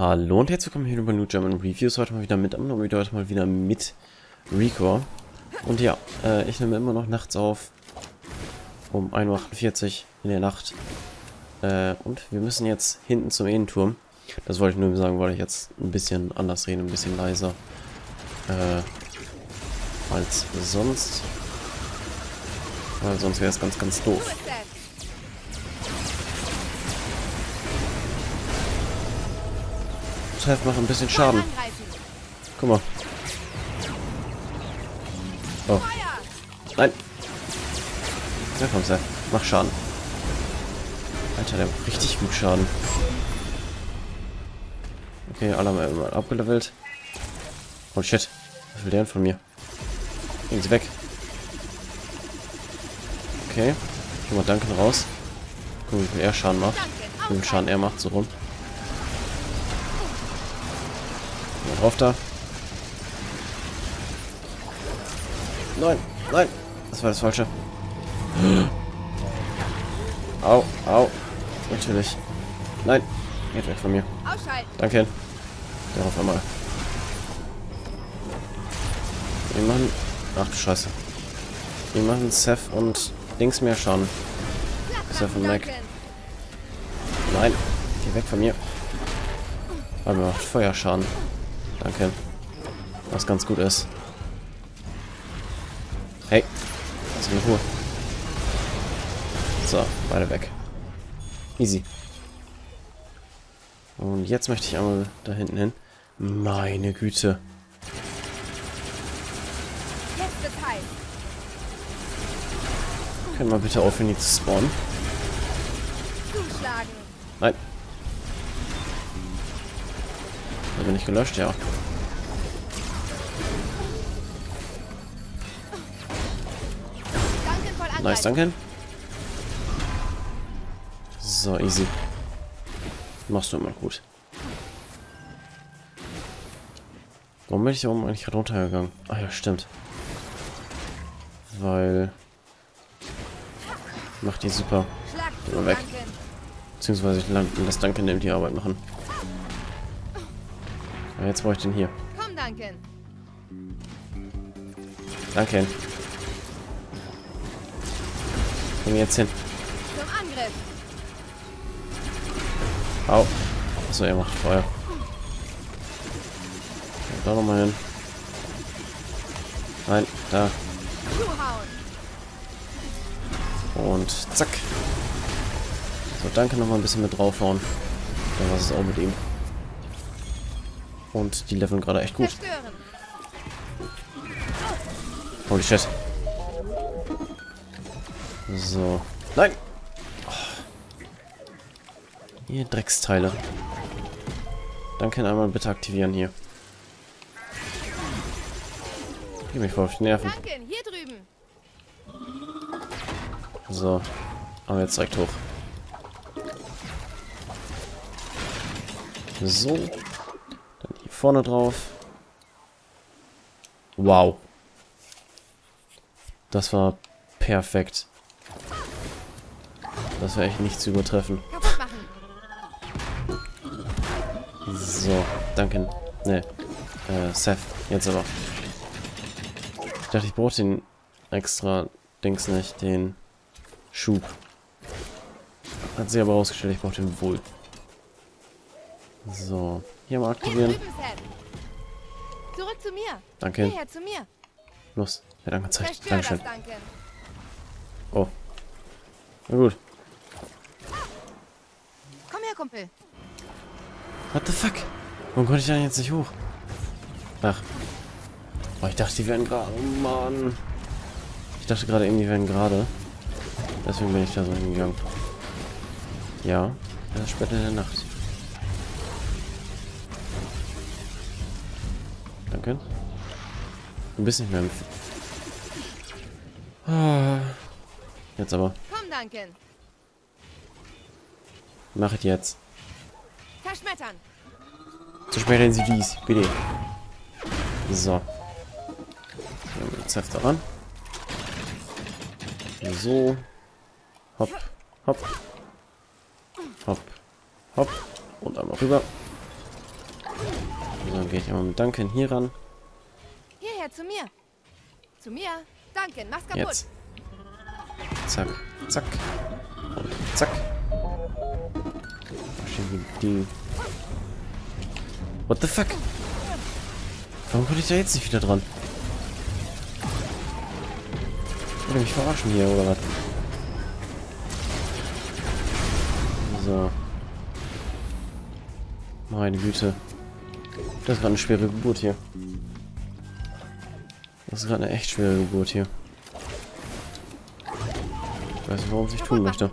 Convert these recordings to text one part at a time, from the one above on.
Hallo und herzlich willkommen hier bei New German Reviews. Heute mal wieder mit am Video, heute mal wieder mit Recore. Und ja, äh, ich nehme immer noch nachts auf. Um 1.48 Uhr in der Nacht. Äh, und wir müssen jetzt hinten zum Innenturm. Das wollte ich nur sagen, weil ich jetzt ein bisschen anders rede, ein bisschen leiser. Äh, als sonst. Weil sonst wäre es ganz, ganz doof. Treff macht ein bisschen Schaden. Guck mal. Oh. Nein. Ja, komm, Seth. Mach Schaden. Alter, der macht richtig gut Schaden. Okay, alle haben mal abgelevelt. Oh shit. Was will der denn von mir? Gehen sie weg. Okay. Ich mal Duncan raus. Gucken, wie viel er Schaden macht. Wie viel Schaden er macht, so rum. Drauf da. Nein, nein. Das war das Falsche. Au, au. Natürlich. Nein. Geht weg von mir. Danke. Darauf einmal. Wir machen... Ach du Scheiße. Wir machen Seth und links mehr Schaden. Seth und Mac. Nein. Geh weg von mir. Aber macht Feuerschaden. Danke. Was ganz gut ist. Hey. Lass mich in Ruhe. So, beide weg. Easy. Und jetzt möchte ich einmal da hinten hin. Meine Güte. Können wir bitte aufhören, hier zu spawnen? Nein. Er nicht gelöscht? Ja. Nice, danke. So, easy. Machst du immer gut. Warum bin ich da oben eigentlich runtergegangen? Ah ja, stimmt. Weil... Macht die super. Immer weg. Beziehungsweise ich lass Duncan nimmt die Arbeit machen. Aber jetzt brauche ich den hier. Komm, Duncan. Duncan. Komm jetzt hin. Zum Angriff. Au. Achso, er macht Feuer. Da nochmal hin. Nein, da. Und zack. So, danke nochmal ein bisschen mit draufhauen. Dann war es auch mit ihm. Und die leveln gerade echt gut. Holy shit. So. Nein! Oh. Hier Drecksteile. Danke einmal bitte aktivieren hier. Geh mich voll auf die Nerven. So. Aber jetzt direkt hoch. So. Vorne drauf. Wow. Das war perfekt. Das war echt nicht zu übertreffen. So, danke. Ne, äh, Seth, jetzt aber. Ich dachte, ich brauche den extra Dings nicht, den Schub. Hat sie aber ausgestellt, ich brauche den wohl. So, hier mal aktivieren. Zurück zu mir. Danke. Hierher zu mir. Los, wird angezeigt. Dankeschön. Oh. Na gut. Komm her, Kumpel. What the fuck? Warum konnte ich da jetzt nicht hoch? Ach. Oh, ich dachte, die wären gerade. Oh Mann. Ich dachte gerade eben, die wären gerade. Deswegen bin ich da so hingegangen. Ja, das ist später in der Nacht. Danke. Du bist nicht mehr im... Ah. Jetzt aber. Komm, Duncan. Mach es jetzt. Verschmettern. Zerschmettern Sie dies, bitte. So. Jetzt Zeft ran. So. Hopp, hopp. Hopp, hopp. Und einmal rüber. Gehe ich einmal mit Duncan hier ran. Hierher zu mir. Zu mir. Danke, mach's kaputt. Jetzt. Zack, zack. Und zack. Die... What the fuck? Warum konnte ich da jetzt nicht wieder dran? Will er mich verarschen hier, oder was? So. Meine Güte. Das ist gerade eine schwere Geburt hier. Das ist gerade eine echt schwere Geburt hier. Ich weiß nicht, warum nicht tun möchte.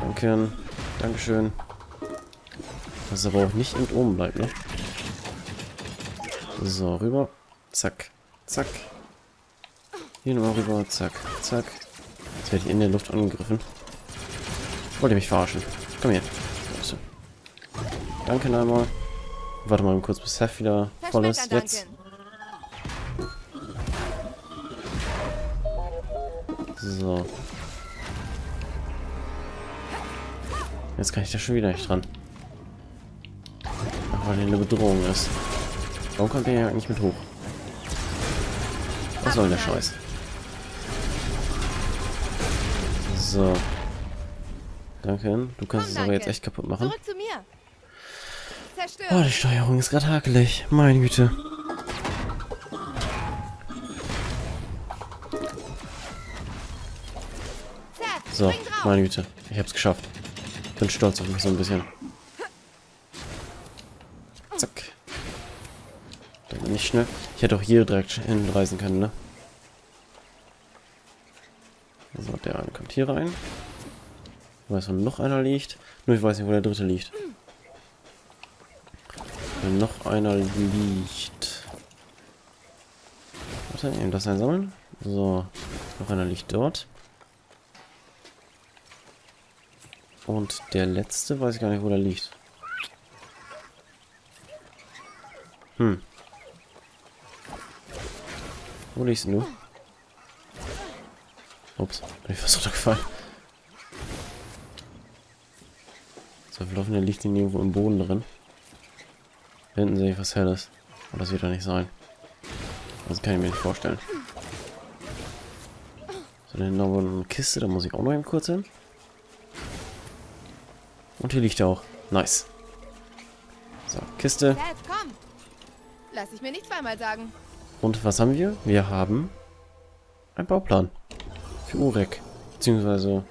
Danke. Dankeschön. Dass es aber auch nicht mit oben bleibt, ne? So, rüber. Zack. Zack. Hier nochmal rüber. Zack. Zack. Jetzt werde ich in der Luft angegriffen. Wollt ihr mich verarschen? Komm her. Danke einmal. Warte mal kurz, bis Seth wieder voll ist. Jetzt. So. Jetzt kann ich da schon wieder nicht dran. Ach, weil er eine Bedrohung ist. Warum kommt der ja eigentlich mit hoch? Was soll der Scheiß? So. Danke. Du kannst es aber jetzt echt kaputt machen. Zurück. Oh, die Steuerung ist gerade hakelig. Meine Güte. So, meine Güte. Ich hab's geschafft. Bin stolz auf mich so ein bisschen. Zack. Dann bin ich schnell. Ich hätte auch hier direkt hinreisen können, ne? So, der eine kommt hier rein. Ich weiß, wo noch einer liegt. Nur ich weiß nicht, wo der dritte liegt. Wenn noch einer liegt. Warte, eben das einsammeln. So, noch einer liegt dort. Und der letzte weiß ich gar nicht, wo der liegt. Hm. Wo liegst du? Ups, bin ich fast runtergefallen. So, wir laufen, der liegt irgendwo im Boden drin. Hinten sehe ich was Helles. Aber das wird doch nicht sein. Das kann ich mir nicht vorstellen. So, dann noch eine Kiste, da muss ich auch noch eben kurz hin. Und hier liegt er auch. Nice. So, Kiste. Seth, komm. Lass ich mir nicht zweimal sagen. Und was haben wir? Wir haben einen Bauplan. Für Urek. Beziehungsweise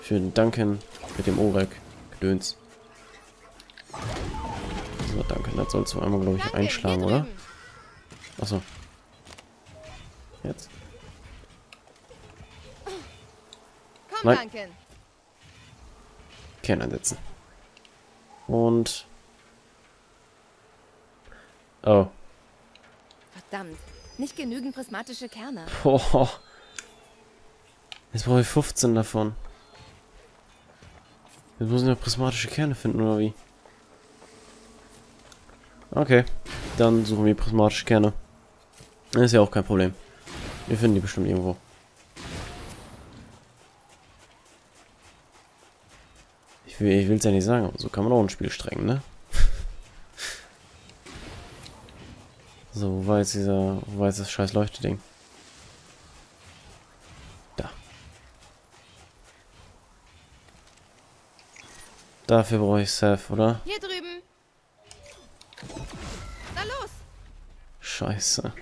für den Duncan mit dem Urek. Gedöns. So, Duncan, das sollst du einmal, glaube ich, Danke, einschlagen, oder? Achso. Jetzt. Nein. Kern einsetzen. Und... Oh. Verdammt. Nicht genügend prismatische Kerne. Boah. Jetzt brauche ich 15 davon. Jetzt muss ich noch prismatische Kerne finden, oder wie? Okay. Dann suchen wir prismatische Kerne. Ist ja auch kein Problem. Wir finden die bestimmt irgendwo. Ich will will's ja nicht sagen, aber so kann man auch ein Spiel strengen, ne? so, wo war jetzt dieser, wo war jetzt das scheiß Leuchteding? Da. Dafür brauche ich Seth, oder? Hier. Na los. Scheiße.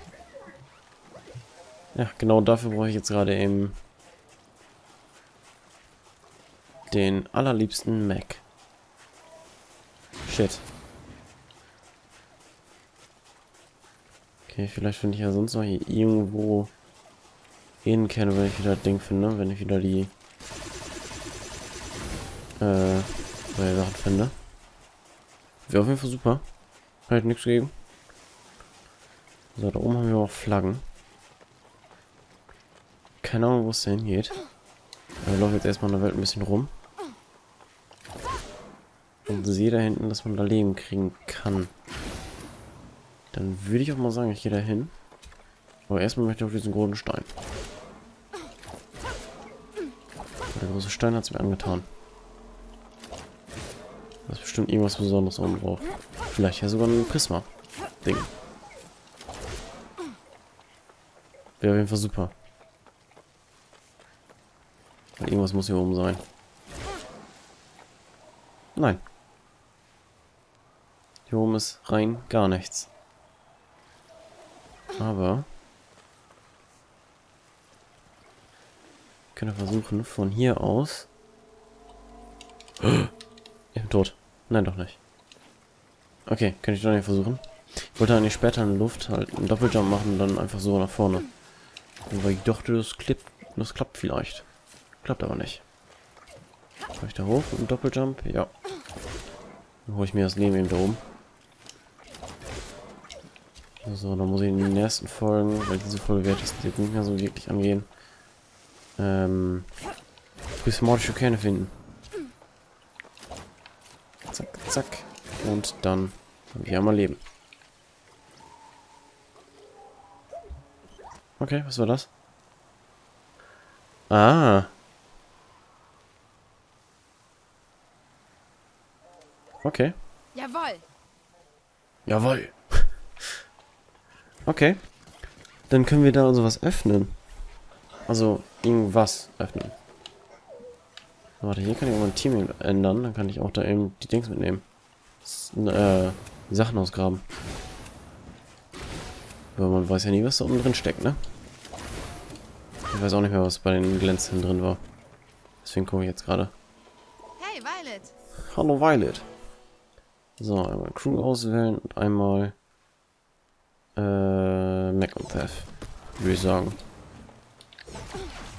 Ja, genau dafür brauche ich jetzt gerade eben den allerliebsten Mac. Shit. Okay, vielleicht finde ich ja sonst noch hier irgendwo Ehrenkerne, wenn ich wieder das Ding finde, wenn ich wieder die äh, neue Sachen finde. Wäre auf jeden Fall super. Halt nichts gegen. So, da oben haben wir auch Flaggen. Keine Ahnung, wo es denn hingeht. Aber ich laufe jetzt erstmal in der Welt ein bisschen rum. Und sehe da hinten, dass man da Leben kriegen kann. Dann würde ich auch mal sagen, ich gehe da hin. Aber erstmal möchte ich auf diesen großen Stein. Der große Stein hat es mir angetan. Da ist bestimmt irgendwas Besonderes oben drauf. Vielleicht ja sogar ein Prisma-Ding. Wäre auf jeden Fall super. Weil irgendwas muss hier oben sein. Nein. Hier oben ist rein gar nichts. Aber... Könnte versuchen, von hier aus... Ich bin tot. Nein, doch nicht. Okay, kann ich doch nicht versuchen. Ich wollte eigentlich später in der Luft halt einen Doppeljump machen und dann einfach so nach vorne. Weil ich dachte, das klappt, das klappt vielleicht. Klappt aber nicht. Kann ich da hoch mit einem Doppeljump? Ja. Dann hole ich mir das Leben eben da oben. So, dann muss ich in den nächsten Folgen, weil diese Folge werde ich jetzt nicht mehr so wirklich angehen, ähm, prismatische Kerne finden. Zack, zack. Und dann haben wir einmal Leben. Okay, was war das? Ah. Okay. Jawohl. Jawohl. okay. Dann können wir da also was öffnen. Also irgendwas öffnen. Warte, hier kann ich auch mein Team ändern. Dann kann ich auch da eben die Dings mitnehmen. S äh, Sachen ausgraben. Aber man weiß ja nie, was da unten drin steckt, ne? Ich weiß auch nicht mehr, was bei den Glänzen drin war. Deswegen gucke ich jetzt gerade. Hey, Violet. Hallo Violet. So, einmal Crew auswählen und einmal äh, Mac und Thef. Würde ich sagen.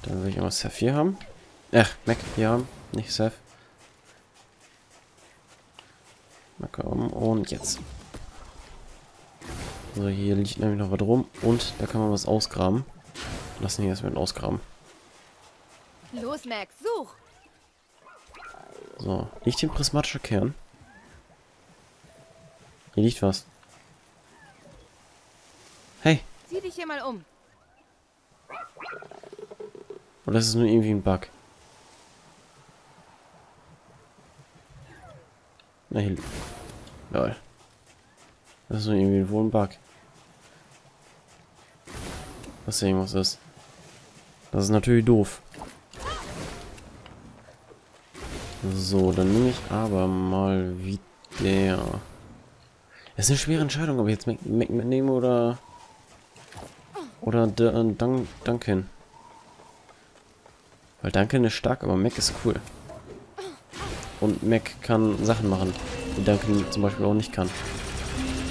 Dann will ich einmal Seth hier haben. Ach, Mac hier haben, nicht Seth. Mal kommen und jetzt. So, hier liegt nämlich noch was rum und da kann man was ausgraben. Lassen wir erstmal ausgraben. Los, Max, such. So, liegt hier ein prismatischer Kern? Hier liegt was. Hey, Sieh dich hier mal um. oder ist es nur irgendwie ein Bug? Na, hier liegt. Lol. Das ist irgendwie ein Bug. Was irgendwas ist. Das ist natürlich doof. So, dann nehme ich aber mal wieder. Es ist eine schwere Entscheidung, ob ich jetzt Mac, mitnehme oder. Oder äh, Dun Duncan. Weil Duncan ist stark, aber Mac ist cool. Und Mac kann Sachen machen, die Duncan zum Beispiel auch nicht kann.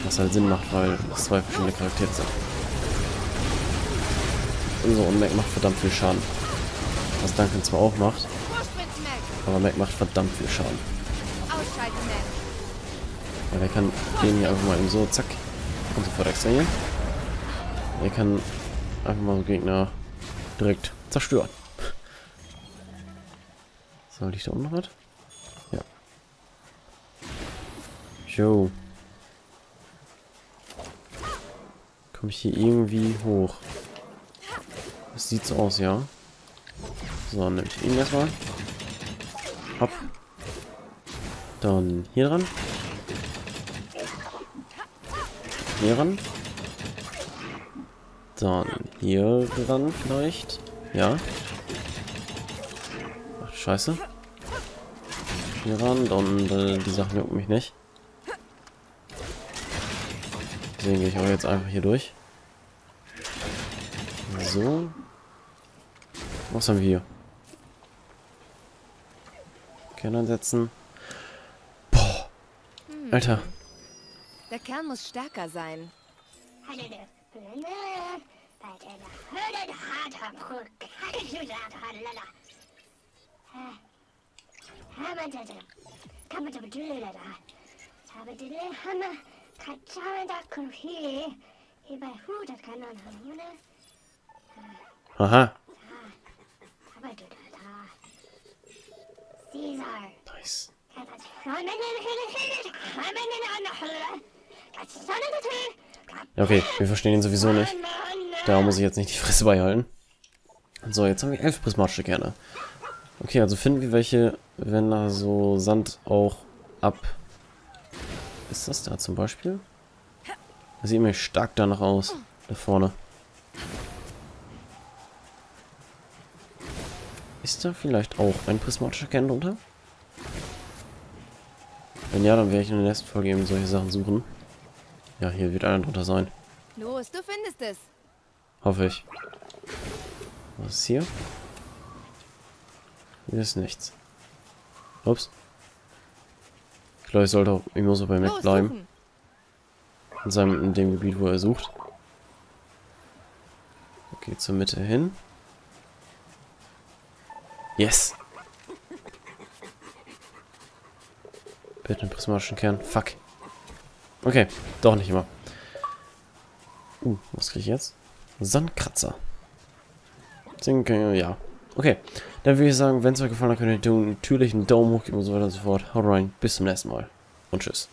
Was halt Sinn macht, weil es zwei verschiedene Charaktere sind. So, und Mac macht verdammt viel Schaden. Was Duncan zwar auch macht, aber Mac macht verdammt viel Schaden. Weil er kann den hier einfach mal eben so, zack, und sofort extrahieren. Er kann einfach mal so Gegner direkt zerstören. So, liegt da unten noch was? Ja. Jo. Komme ich hier irgendwie hoch? Das sieht so aus, ja. So, dann nehme ich ihn erstmal. Hopp. Dann hier dran. Hier ran. Dann hier dran vielleicht. Ja. Ach, scheiße. Hier ran. Und äh, die Sachen jucken mich nicht. Deswegen gehe ich auch jetzt einfach hier durch. So. Was haben wir hier? Kern setzen. Boah. Alter. Der Kern muss stärker sein. Aha. Nice. Okay, wir verstehen ihn sowieso nicht. Da muss ich jetzt nicht die Fresse beihalten. So, jetzt haben wir elf prismatische Kerne. Okay, also finden wir welche, wenn da so Sand auch ab ist das da zum Beispiel? Das sieht mir stark danach aus. Da vorne. Ist da vielleicht auch ein prismatischer Kern drunter? Wenn ja, dann werde ich in der nächsten Folge eben solche Sachen suchen. Ja, hier wird einer drunter sein. Los, du findest es. Hoffe ich. Was ist hier? Hier ist nichts. Ups. Ich glaube, ich sollte auch, muss auch bei Mac Los, bleiben. suchen. In, seinem, in dem Gebiet, wo er sucht. Okay, zur Mitte hin. Yes! Bitte einen prismatischen Kern. Fuck. Okay, doch nicht immer. Uh, was kriege ich jetzt? Sandkratzer. Zinke, ja. Okay, dann würde ich sagen, wenn es euch gefallen hat, könnt ihr natürlich einen Daumen hoch geben und so weiter und so fort. Haut rein, bis zum nächsten Mal und tschüss.